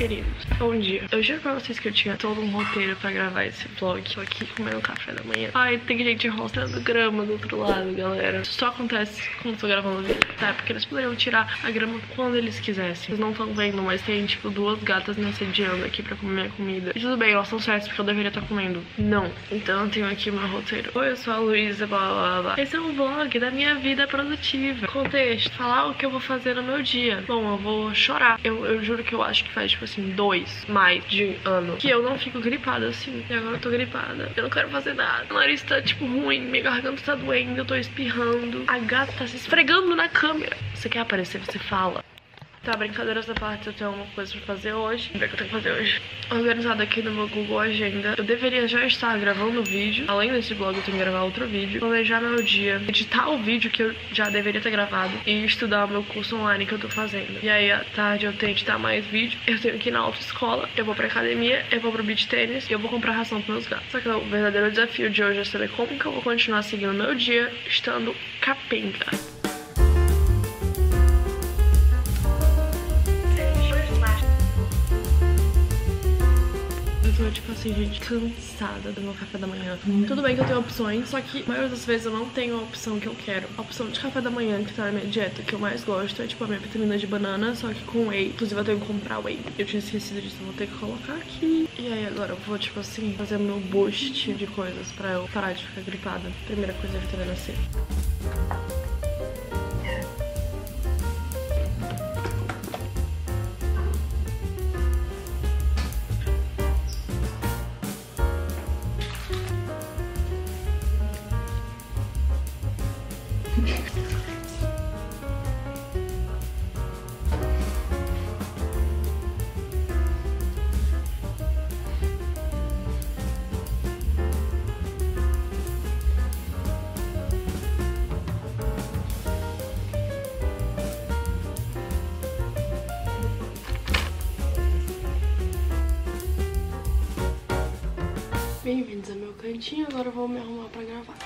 queridos, bom dia. Eu juro pra vocês que eu tinha todo um roteiro pra gravar esse vlog. Tô aqui comendo café da manhã. Ai, tem gente roçando grama do outro lado, galera. Isso só acontece quando eu tô gravando vídeo, tá? Porque eles poderiam tirar a grama quando eles quisessem. Vocês não estão vendo, mas tem, tipo, duas gatas me assediando aqui pra comer minha comida. E tudo bem, elas estão certas porque eu deveria estar comendo. Não. Então eu tenho aqui meu roteiro. Oi, eu sou a Luísa, blá blá blá. Esse é um vlog da minha vida produtiva. Contexto, falar o que eu vou fazer no meu dia. Bom, eu vou chorar. Eu, eu juro que eu acho que faz, tipo assim, dois mais de ano que eu não fico gripada assim. E agora eu tô gripada. Eu não quero fazer nada. O nariz tá, tipo, ruim. Minha garganta tá doendo. Eu tô espirrando. A gata tá se esfregando na câmera. Você quer aparecer? Você fala. Tá, brincadeiras da parte, eu tenho uma coisa pra fazer hoje. O que eu tenho que fazer hoje. Organizado aqui no meu Google Agenda. Eu deveria já estar gravando o vídeo. Além desse vlog, eu tenho que gravar outro vídeo. Planejar meu dia, editar o vídeo que eu já deveria ter gravado e estudar o meu curso online que eu tô fazendo. E aí, à tarde, eu tenho que editar mais vídeo. Eu tenho que ir na autoescola. Eu vou pra academia, eu vou pro beach tênis e eu vou comprar ração pros meus gatos. Só que o verdadeiro desafio de hoje é saber como que eu vou continuar seguindo meu dia estando capenga. Assim, gente, cansada do meu café da manhã. Tudo bem que eu tenho opções, só que a maioria das vezes eu não tenho a opção que eu quero. A opção de café da manhã que tá na minha dieta, que eu mais gosto, é tipo a minha vitamina de banana, só que com whey. Inclusive eu tenho que comprar whey. Eu tinha esquecido disso, vou ter que colocar aqui. E aí agora eu vou, tipo assim, fazer meu boost de coisas pra eu parar de ficar gripada. Primeira coisa é vitamina C. Bem-vindos ao meu cantinho, agora eu vou me arrumar pra gravar.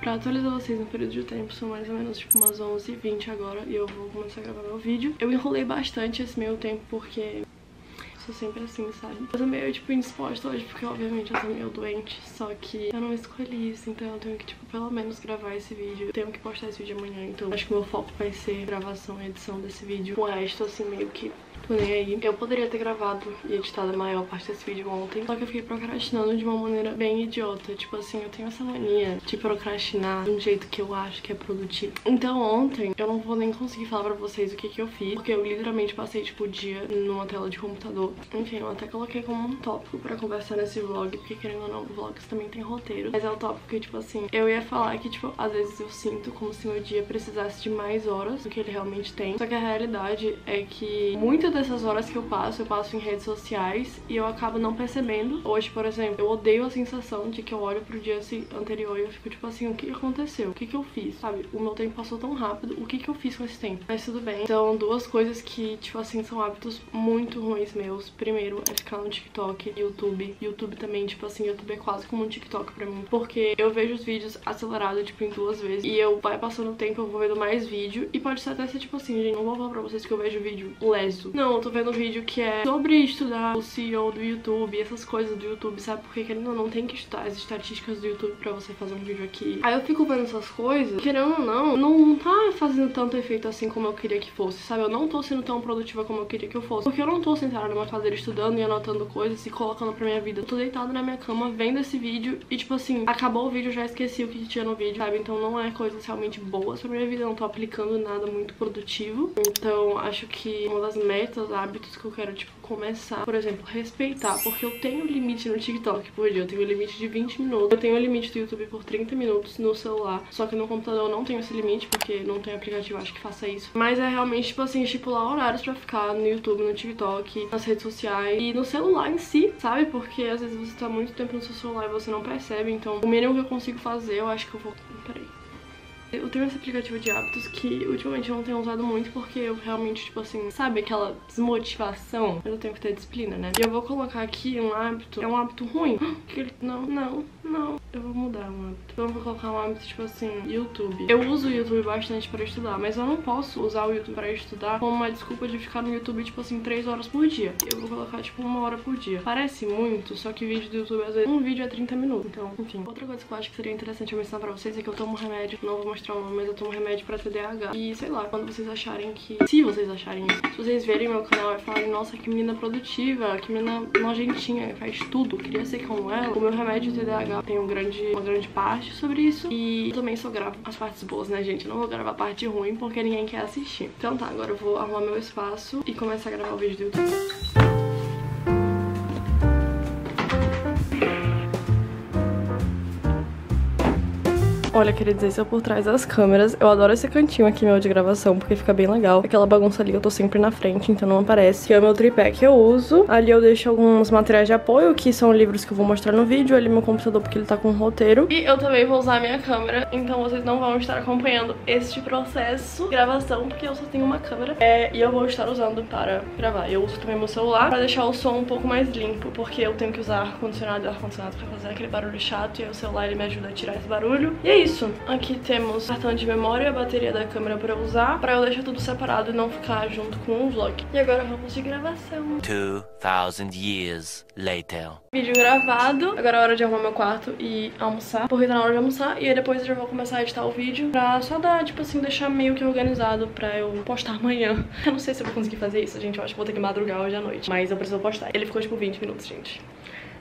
Pra atualizar vocês no período de tempo, são mais ou menos tipo umas 11h20 agora e eu vou começar a gravar meu vídeo. Eu enrolei bastante esse meio tempo porque sou sempre assim, sabe? Eu meio, tipo, indisposta hoje porque, obviamente, eu tô meio doente. Só que eu não escolhi isso, então eu tenho que, tipo, pelo menos gravar esse vídeo. Eu tenho que postar esse vídeo amanhã, então acho que o meu foco vai ser gravação e edição desse vídeo. O resto, assim, meio que tô nem aí. Eu poderia ter gravado e editado a maior parte desse vídeo ontem, só que eu fiquei procrastinando de uma maneira bem idiota. Tipo assim, eu tenho essa mania de procrastinar de um jeito que eu acho que é produtivo. Então ontem eu não vou nem conseguir falar pra vocês o que que eu fiz, porque eu literalmente passei, tipo, o dia numa tela de computador. Enfim, eu até coloquei como um tópico pra conversar nesse vlog, porque querendo ou não, vlogs também tem roteiro. Mas é o tópico que, tipo assim, eu ia falar que, tipo, às vezes eu sinto como se meu dia precisasse de mais horas do que ele realmente tem. Só que a realidade é que muitas dessas horas que eu passo, eu passo em redes sociais e eu acabo não percebendo. Hoje, por exemplo, eu odeio a sensação de que eu olho pro dia anterior e eu fico tipo assim, o que aconteceu? O que que eu fiz? Sabe? O meu tempo passou tão rápido, o que que eu fiz com esse tempo? Mas tudo bem. Então, duas coisas que, tipo assim, são hábitos muito ruins meus. Primeiro é ficar no TikTok, YouTube. YouTube também, tipo assim, YouTube é quase como um TikTok pra mim. Porque eu vejo os vídeos acelerados, tipo, em duas vezes. E eu vai passando o tempo, eu vou vendo mais vídeo. E pode ser até ser tipo assim, gente, não vou falar pra vocês que eu vejo vídeo leso. Não, eu tô vendo vídeo que é sobre estudar o CEO do YouTube, essas coisas do YouTube, sabe? Porque querendo ou não, tem que estudar as estatísticas do YouTube pra você fazer um vídeo aqui. Aí eu fico vendo essas coisas, querendo ou não, não tá fazendo tanto efeito assim como eu queria que fosse, sabe? Eu não tô sendo tão produtiva como eu queria que eu fosse. Porque eu não tô sentada numa cadeira estudando e anotando coisas e colocando pra minha vida. Eu tô deitada na minha cama vendo esse vídeo e, tipo assim, acabou o vídeo, eu já esqueci o que tinha no vídeo, sabe? Então não é coisas realmente boas pra minha vida, eu não tô aplicando nada muito produtivo. Então acho que uma das metas, hábitos que eu quero, tipo, começar, por exemplo, respeitar, porque eu tenho limite no TikTok por dia, eu tenho limite de 20 minutos, eu tenho limite do YouTube por 30 minutos no celular, só que no computador eu não tenho esse limite, porque não tem aplicativo, acho que faça isso. Mas é realmente, tipo assim, estipular horários pra ficar no YouTube, no TikTok, nas redes sociais e no celular em si, sabe? Porque às vezes você tá muito tempo no seu celular e você não percebe, então o mínimo que eu consigo fazer, eu acho que eu vou... Peraí. Eu tenho esse aplicativo de hábitos que ultimamente eu não tenho usado muito porque eu realmente, tipo assim, sabe aquela desmotivação? Eu tenho que ter disciplina, né? E eu vou colocar aqui um hábito. É um hábito ruim? Não, não, não. Eu vou mudar um hábito. Eu vou colocar um hábito, tipo assim, YouTube. Eu uso o YouTube bastante pra estudar, mas eu não posso usar o YouTube pra estudar como uma desculpa de ficar no YouTube, tipo assim, 3 horas por dia. Eu vou colocar, tipo, uma hora por dia. Parece muito, só que vídeo do YouTube, às vezes, um vídeo é 30 minutos. Então, enfim. Outra coisa que eu acho que seria interessante eu ensinar pra vocês é que eu tomo remédio. Não vou mostrar o nome, mas eu tomo remédio pra TDAH. E, sei lá, quando vocês acharem que... Se vocês acharem isso. Se vocês verem meu canal e falarem, nossa, que menina produtiva, que menina nojentinha, faz tudo. Queria ser como ela. O meu remédio TDAH tem um grande, uma grande parte sobre isso. E também só gravo as partes boas, né, gente? Eu não vou gravar a parte ruim porque ninguém quer assistir. Então tá, agora eu vou arrumar meu espaço e começar a gravar o vídeo do YouTube. Olha, queridos, esse é por trás das câmeras. Eu adoro esse cantinho aqui meu de gravação, porque fica bem legal. Aquela bagunça ali eu tô sempre na frente, então não aparece. Aqui é o meu tripé que eu uso. Ali eu deixo alguns materiais de apoio, que são livros que eu vou mostrar no vídeo. Ali meu computador, porque ele tá com um roteiro. E eu também vou usar a minha câmera, então vocês não vão estar acompanhando este processo de gravação, porque eu só tenho uma câmera. É, e eu vou estar usando para gravar. Eu uso também meu celular pra deixar o som um pouco mais limpo, porque eu tenho que usar ar-condicionado e ar-condicionado pra fazer aquele barulho chato. E aí o celular ele me ajuda a tirar esse barulho. E é isso. Aqui temos cartão de memória, a bateria da câmera pra usar, pra eu deixar tudo separado e não ficar junto com o vlog. E agora vamos de gravação. 2000 years later. Vídeo gravado. Agora é hora de arrumar meu quarto e almoçar. Porque tá na hora de almoçar. E aí depois eu já vou começar a editar o vídeo pra só dar, tipo assim, deixar meio que organizado pra eu postar amanhã. Eu não sei se eu vou conseguir fazer isso, gente. Eu acho que vou ter que madrugar hoje à noite. Mas eu preciso postar. Ele ficou tipo 20 minutos, gente.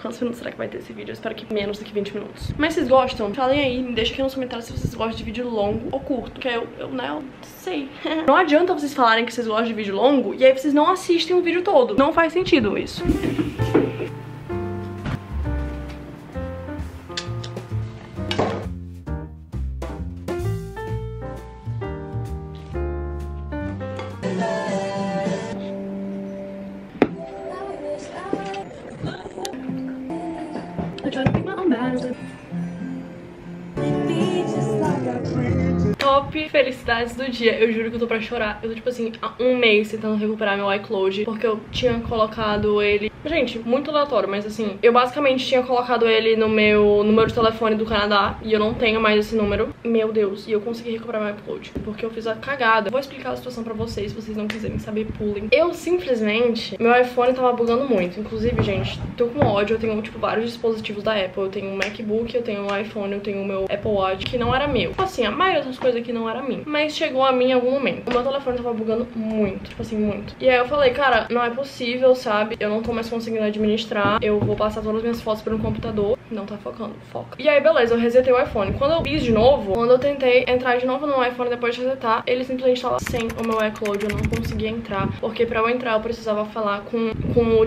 Quantos minutos será que vai ter esse vídeo? Eu espero que menos do que 20 minutos. Mas vocês gostam? Falem aí, me deixem aqui nos comentários se vocês gostam de vídeo longo ou curto. Porque eu, eu né, eu sei. não adianta vocês falarem que vocês gostam de vídeo longo e aí vocês não assistem o vídeo todo. Não faz sentido isso. Top felicidades do dia. Eu juro que eu tô pra chorar. Eu tô, tipo assim, há um mês tentando recuperar meu iCloud. Porque eu tinha colocado ele Gente, muito aleatório, mas assim, eu basicamente tinha colocado ele no meu número de telefone do Canadá e eu não tenho mais esse número. Meu Deus, e eu consegui recuperar meu upload, porque eu fiz a cagada. Vou explicar a situação pra vocês, se vocês não quiserem saber, pulem. Eu simplesmente, meu iPhone tava bugando muito. Inclusive, gente, tô com ódio, eu tenho, tipo, vários dispositivos da Apple. Eu tenho um MacBook, eu tenho um iPhone, eu tenho o meu Apple Watch, que não era meu. Assim, a maioria das coisas aqui não era minha. Mas chegou a mim em algum momento. O meu telefone tava bugando muito, tipo assim, muito. E aí eu falei, cara, não é possível, sabe? Eu não tô mais conseguindo administrar, eu vou passar todas as minhas fotos pelo computador. Não tá focando, foca. E aí, beleza, eu resetei o iPhone. Quando eu fiz de novo, quando eu tentei entrar de novo no iPhone depois de resetar, ele simplesmente tava sem o meu iCloud, eu não conseguia entrar. Porque pra eu entrar, eu precisava falar com, com o,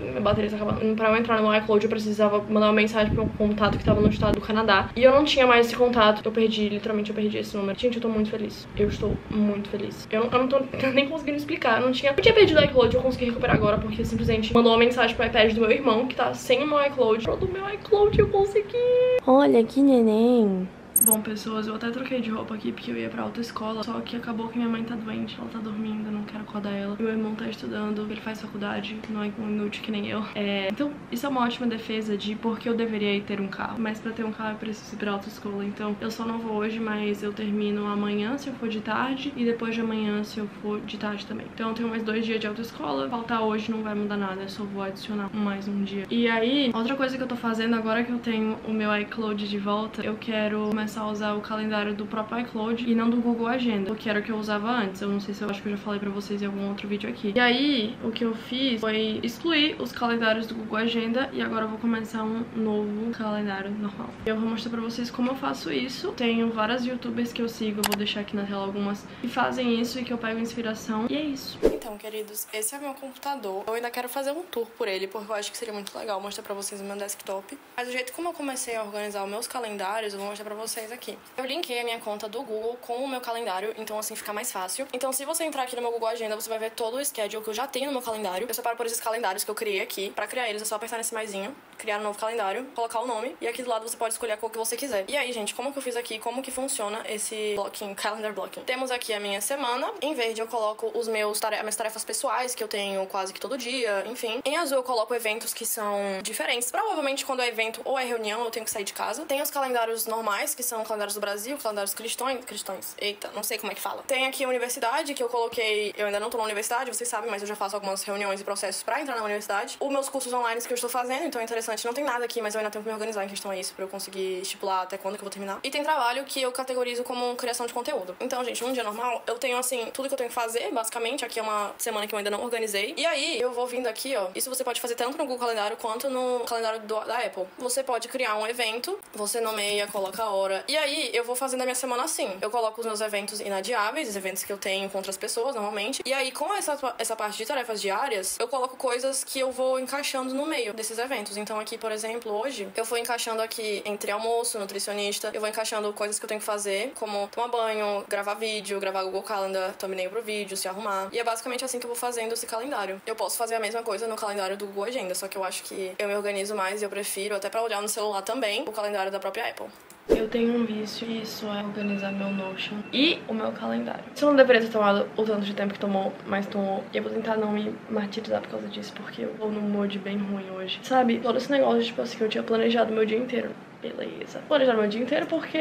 Minha bateria tá acabando. Pra eu entrar no meu iCloud, eu precisava mandar uma mensagem pra um contato que tava no estado do Canadá. E eu não tinha mais esse contato. Eu perdi, literalmente, eu perdi esse número. Gente, eu tô muito feliz. Eu estou muito feliz. Eu, eu não tô nem conseguindo explicar. Eu não tinha. Eu tinha perdido o iCloud, eu consegui recuperar agora, porque simplesmente mandou uma mensagem pro iPad do meu irmão, que tá sem o meu iCloud. Do meu iCloud eu consegui. Olha que neném. Bom, pessoas, eu até troquei de roupa aqui porque eu ia pra autoescola, só que acabou que minha mãe tá doente, ela tá dormindo, eu não quero acordar ela. Meu irmão tá estudando, ele faz faculdade, não é um inútil que nem eu. É... Então, isso é uma ótima defesa de porque eu deveria ter um carro, mas pra ter um carro eu preciso ir pra autoescola. Então, eu só não vou hoje, mas eu termino amanhã se eu for de tarde e depois de amanhã se eu for de tarde também. Então, eu tenho mais dois dias de autoescola, faltar hoje não vai mudar nada, eu só vou adicionar mais um dia. E aí, outra coisa que eu tô fazendo agora que eu tenho o meu iCloud de volta, eu quero começar a usar o calendário do próprio iCloud e não do Google Agenda, que era o que eu usava antes. Eu não sei se eu acho que eu já falei pra vocês em algum outro vídeo aqui. E aí, o que eu fiz foi excluir os calendários do Google Agenda e agora eu vou começar um novo calendário normal. Eu vou mostrar pra vocês como eu faço isso. Tenho várias youtubers que eu sigo, eu vou deixar aqui na tela algumas que fazem isso e que eu pego inspiração. E é isso. Então, queridos, esse é o meu computador. Eu ainda quero fazer um tour por ele, porque eu acho que seria muito legal mostrar pra vocês o meu desktop. Mas do jeito como eu comecei a organizar os meus calendários, eu vou mostrar pra vocês vocês aqui. Eu linkei a minha conta do Google com o meu calendário, então assim fica mais fácil. Então se você entrar aqui no meu Google Agenda, você vai ver todo o schedule que eu já tenho no meu calendário. Eu separo por esses calendários que eu criei aqui. Para criar eles é só apertar nesse maisinho, criar um novo calendário, colocar o nome e aqui do lado você pode escolher a cor que você quiser. E aí, gente, como que eu fiz aqui? Como que funciona esse blocking, calendar blocking? Temos aqui a minha semana. Em verde eu coloco os meus tare minhas tarefas pessoais que eu tenho quase que todo dia, enfim. Em azul eu coloco eventos que são diferentes. Provavelmente quando é evento ou é reunião eu tenho que sair de casa. Tem os calendários normais, que são calendários do Brasil, calendários cristões, cristões. Eita, não sei como é que fala. Tem aqui a universidade que eu coloquei, eu ainda não tô na universidade, vocês sabem, mas eu já faço algumas reuniões e processos para entrar na universidade. Os meus cursos online que eu estou fazendo, então é interessante. Não tem nada aqui, mas eu ainda tenho que me organizar em questão a isso para eu conseguir estipular até quando que eu vou terminar. E tem trabalho que eu categorizo como criação de conteúdo. Então, gente, um dia normal, eu tenho assim tudo que eu tenho que fazer, basicamente. Aqui é uma semana que eu ainda não organizei. E aí, eu vou vindo aqui, ó. Isso você pode fazer tanto no Google Calendário quanto no calendário do, da Apple. Você pode criar um evento, você nomeia, coloca a hora. E aí, eu vou fazendo a minha semana assim. Eu coloco os meus eventos inadiáveis, os eventos que eu tenho com outras pessoas, normalmente. E aí, com essa, essa parte de tarefas diárias, eu coloco coisas que eu vou encaixando no meio desses eventos. Então, aqui, por exemplo, hoje, eu vou encaixando aqui entre almoço, nutricionista, eu vou encaixando coisas que eu tenho que fazer, como tomar banho, gravar vídeo, gravar Google Calendar, thumbnail pro vídeo, se arrumar. E é basicamente assim que eu vou fazendo esse calendário. Eu posso fazer a mesma coisa no calendário do Google Agenda, só que eu acho que eu me organizo mais e eu prefiro, até para olhar no celular também, o calendário da própria Apple. Eu tenho um vício e isso é organizar meu Notion e o meu calendário. Isso não deveria ter tomado o tanto de tempo que tomou, mas tomou. E eu vou tentar não me martirizar por causa disso, porque eu vou num mood bem ruim hoje. Sabe, todo esse negócio, tipo assim, eu tinha planejado meu dia inteiro beleza. Planejar meu dia inteiro porque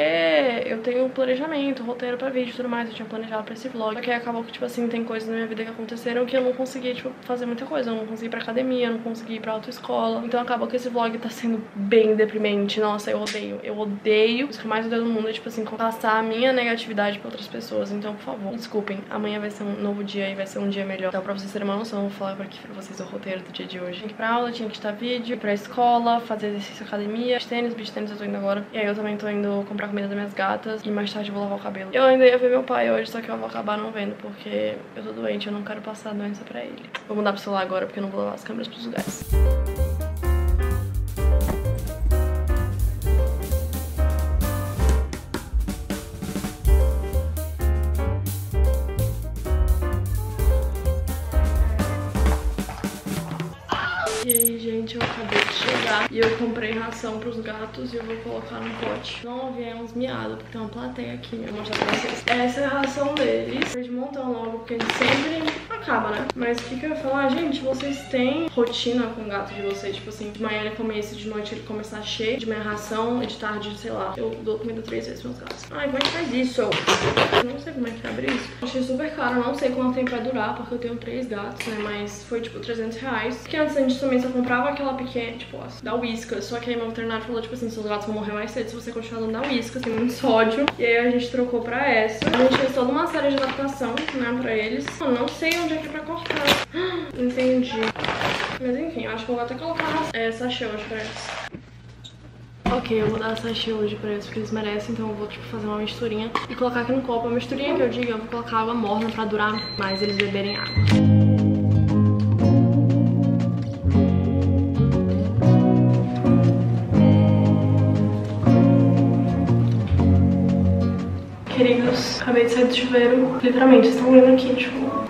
eu tenho planejamento, roteiro pra vídeo e tudo mais. Eu tinha planejado pra esse vlog. Só que acabou que, tipo assim, tem coisas na minha vida que aconteceram que eu não consegui, tipo, fazer muita coisa. Eu não consegui ir pra academia, eu não consegui ir pra autoescola. Então acabou que esse vlog tá sendo bem deprimente. Nossa, eu odeio. Eu odeio. Isso que mais odeio no mundo é, tipo assim, passar a minha negatividade pra outras pessoas. Então, por favor, desculpem. Amanhã vai ser um novo dia e vai ser um dia melhor. Então, pra vocês terem uma noção, eu vou falar aqui pra vocês o roteiro do dia de hoje. Tinha que ir pra aula, tinha que estar vídeo, ir pra escola, fazer exercício academia, tênis, beach tênis eu tô indo agora. E aí eu também tô indo comprar comida das minhas gatas e mais tarde vou lavar o cabelo. Eu ainda ia ver meu pai hoje, só que eu vou acabar não vendo porque eu tô doente, eu não quero passar a doença pra ele. Vou mudar pro celular agora porque eu não vou levar as câmeras pros lugares. Ração pros gatos e eu vou colocar no pote. Não ouvi uns miados, porque tem uma plateia aqui, eu vou mostrar pra vocês. Essa é a ração deles. De montão logo, porque eles sempre acaba, né? Mas o que, que eu ia falar? Gente, vocês têm rotina com o gato de vocês? Tipo assim, de manhã ele come esse, de noite ele come essa cheia, de manhã ração, de tarde, sei lá, eu dou comida três vezes meus gatos. Ai, como é que faz isso? Não sei como é que abre isso. Achei super caro, não sei quanto tempo vai durar, porque eu tenho três gatos, né? Mas foi tipo 300 reais. Porque antes a gente também só comprava aquela pequena, tipo, ó, da Whiskas. Só que aí meu veterinário falou, tipo assim, seus gatos vão morrer mais cedo se você continuar dando da Whiskas, tem muito sódio. E aí a gente trocou pra essa. A gente fez toda uma série de adaptação, né, pra eles. Eu não sei onde é pra cortar. Entendi. Mas enfim, acho que eu vou até colocar é, sachê hoje pra eles. Ok, eu vou dar sachê hoje pra eles, porque eles merecem, então eu vou tipo, fazer uma misturinha e colocar aqui no copo. A misturinha que eu digo, eu vou colocar água morna pra durar mais eles beberem água. Queridos, acabei de sair do chuveiro. Literalmente, vocês estão vendo aqui, tipo,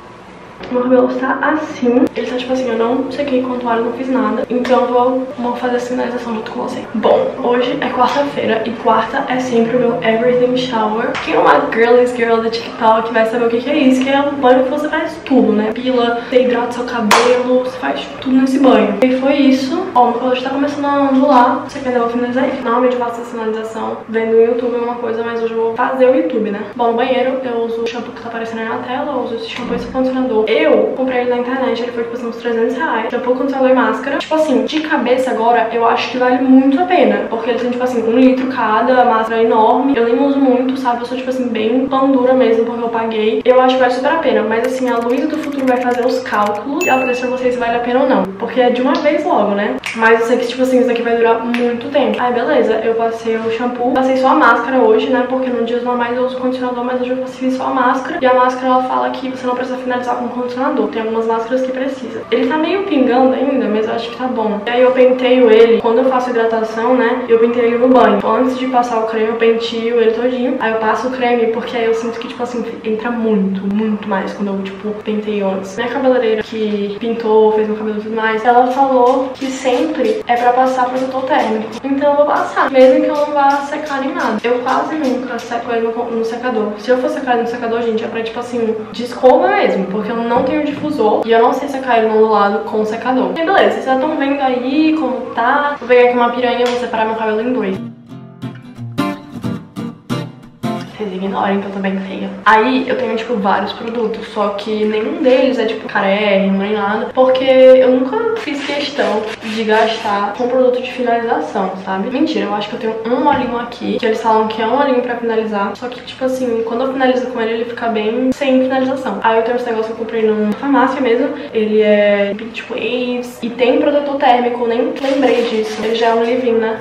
meu cabelo está assim. Ele tá tipo assim, eu não sequei com toalha, não fiz nada. Então eu vou fazer a sinalização junto com você. Bom, hoje é quarta-feira e quarta é sempre o meu Everything Shower. Quem é uma girlies girl da TikTok vai saber o que, é isso. Que é um banho que você faz tudo, né? Pila, você hidrata seu cabelo, você faz tudo nesse banho. E foi isso. Ó, meu cabelo já tá começando a ondular. Você ainda vou finalizar aí? Normalmente eu faço a sinalização vendo o YouTube uma coisa, mas hoje eu vou fazer o YouTube, né? Bom, no banheiro eu uso o shampoo que tá aparecendo aí na tela, eu uso esse shampoo e esse condicionador. Eu comprei ele na internet, ele foi tipo assim uns 300 reais. Shampoo, condicionador e máscara. Tipo assim, de cabeça agora, eu acho que vale muito a pena. Porque ele tem tipo assim, um litro cada, máscara é enorme. Eu nem uso muito, sabe? Eu sou tipo assim, bem pão dura mesmo, porque eu paguei. Eu acho que vale super a pena. Mas assim, a Luísa do futuro vai fazer os cálculos e ela pra vocês se vale a pena ou não. Porque é de uma vez logo, né? Mas eu sei que, tipo assim, isso aqui vai durar muito tempo. Aí, beleza, eu passei o shampoo, passei só a máscara hoje, né? Porque no dias normais eu uso condicionador, mas hoje eu passei só a máscara. E a máscara, ela fala que você não precisa finalizar com condicionador Tem algumas máscaras que precisa. Ele tá meio pingando ainda, mas eu acho que tá bom. E aí eu penteio ele, quando eu faço hidratação, né, eu penteio ele no banho. Então, antes de passar o creme, eu pentio ele todinho. Aí eu passo o creme, porque aí eu sinto que, tipo assim, entra muito, muito mais quando eu, tipo, penteio antes. Minha cabeleireira que pintou, fez meu cabelo e tudo mais, ela falou que sempre é pra passar protetor térmico. Então eu vou passar, mesmo que eu não vá secar nem nada. Eu quase nunca seco ele no, no secador. Se eu for secar ele no secador, gente, é pra, tipo assim, de escova mesmo, porque eu não tenho difusor e eu não sei secar ele no lado com o secador. E beleza, vocês já estão vendo aí como tá. Vou pegar aqui uma piranha e vou separar meu cabelo em dois. Vocês ignorem que eu tô bem feia. Aí eu tenho, tipo, vários produtos, só que nenhum deles é, tipo, carérrimo nem nada, porque eu nunca fiz questão de gastar com produto de finalização, sabe? Mentira, eu acho que eu tenho um olhinho aqui, que eles falam que é um olhinho pra finalizar, só que, tipo assim, quando eu finalizo com ele, ele fica bem sem finalização. Aí eu tenho esse negócio que eu comprei numa farmácia mesmo, ele é Beach Waves, e tem protetor térmico, nem lembrei disso. Ele já é um living, né?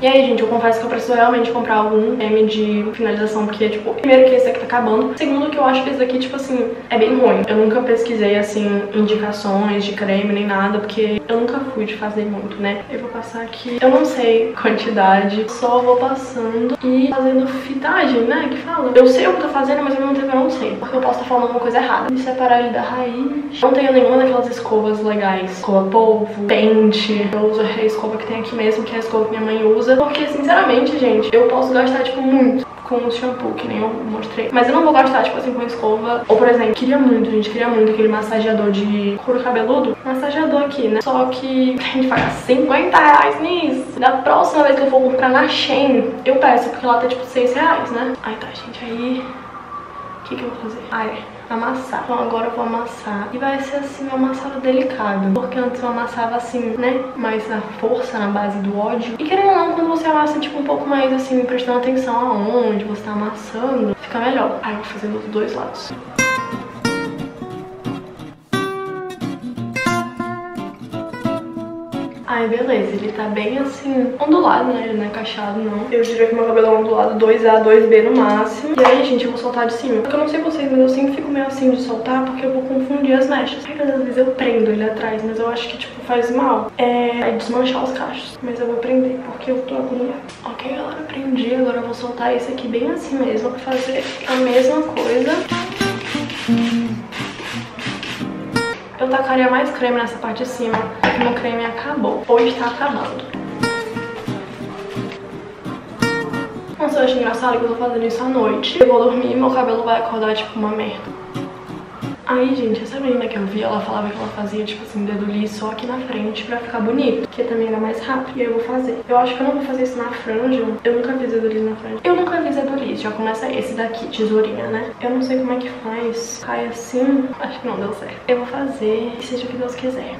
E aí, gente, eu confesso que eu preciso realmente comprar algum creme de finalização, porque, tipo, primeiro que esse aqui tá acabando, segundo que eu acho que esse daqui, tipo assim, é bem ruim. Eu nunca pesquisei, assim, indicações de creme nem nada, porque eu nunca fui de fazer muito, né? Eu vou passar aqui, eu não sei quantidade, só vou passando e fazendo fitagem, né, que fala. Eu sei o que tô fazendo, mas ao mesmo tempo eu não sei, porque eu posso estar falando alguma coisa errada. E separar ele da raiz. Não tenho nenhuma daquelas escovas legais, escova polvo, pente. Eu uso a escova que tem aqui mesmo, que é a escova que minha mãe usa, porque, sinceramente, gente, eu posso gastar, tipo, muito com o shampoo, que nem eu mostrei. Mas eu não vou gastar, tipo assim, com escova. Ou, por exemplo, queria muito, gente, queria muito aquele massageador de couro cabeludo. Massageador aqui, né? Só que a gente paga 50 reais nisso. Da próxima vez que eu for comprar na Shein, eu peço, porque lá tá, tipo, 6 reais, né? Aí tá, gente, aí... O que que eu vou fazer? Ah, é amassar. Então agora eu vou amassar. E vai ser assim, um amassado delicado. Porque antes eu amassava assim, né? Mais na força, na base do ódio. E querendo ou não, quando você amassa, tipo, um pouco mais assim, prestando atenção aonde você tá amassando, fica melhor. Aí eu vou fazer dos dois lados. Ai, beleza, ele tá bem assim, ondulado, né? Ele não é cacheado, não. Eu diria que meu cabelo é ondulado 2A, 2B no máximo. E aí, gente, eu vou soltar de cima. Porque eu não sei vocês, mas eu sempre fico meio assim de soltar porque eu vou confundir as mechas. Aí, às vezes eu prendo ele atrás, mas eu acho que, tipo, faz mal. É, é desmanchar os cachos. Mas eu vou prender, porque eu tô agoniada. Ok, galera, prendi. Agora eu vou soltar esse aqui bem assim mesmo, pra fazer a mesma coisa. Eu tacaria mais creme nessa parte de cima, porque meu creme acabou, ou está acabando. Nossa, eu acho engraçado que eu tô fazendo isso à noite. Eu vou dormir e meu cabelo vai acordar tipo uma merda. Aí, gente, essa menina que eu vi, ela falava que ela fazia, tipo assim, dedo liso só aqui na frente pra ficar bonito. Que também era mais rápido. E eu vou fazer. Eu acho que eu não vou fazer isso na franja. Eu nunca fiz dedo liso na franja. Eu nunca fiz dedo liso. Já começa esse daqui, tesourinha, né? Eu não sei como é que faz. Cai assim. Acho que não deu certo. Eu vou fazer e seja o que Deus quiser.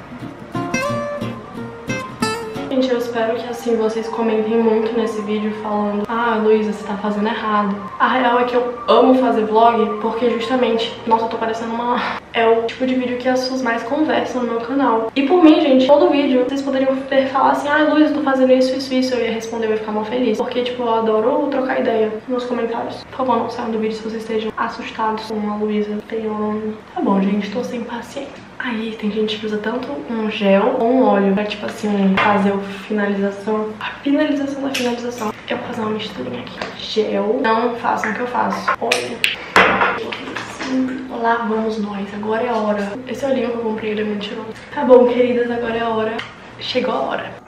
Gente, eu espero que assim vocês comentem muito nesse vídeo falando Ah, Luísa, você tá fazendo errado. A real é que eu amo fazer vlog porque justamente, nossa, eu tô parecendo uma... É o tipo de vídeo que as pessoas mais conversam no meu canal. E por mim, gente, todo vídeo vocês poderiam ter falar assim Ah, Luísa, tô fazendo isso, isso, isso. Eu ia responder, eu ia ficar mal feliz. Porque, tipo, eu adoro trocar ideia nos comentários. Por favor, não saiam do vídeo se vocês estejam assustados com a Luísa. Tem um... Tá bom, gente, tô sem paciência. Aí tem gente que usa tanto um gel ou um óleo pra, tipo assim, fazer a finalização. A finalização da finalização. Eu vou fazer uma misturinha aqui. Gel. Não façam o que eu faço. Óleo. Lá vamos nós. Agora é a hora. Esse olhinho que eu comprei, ele é mentiroso. Tá bom, queridas, agora é a hora. Chegou a hora.